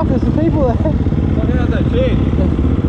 fuck, there's some people there. Fucking hell, that shit.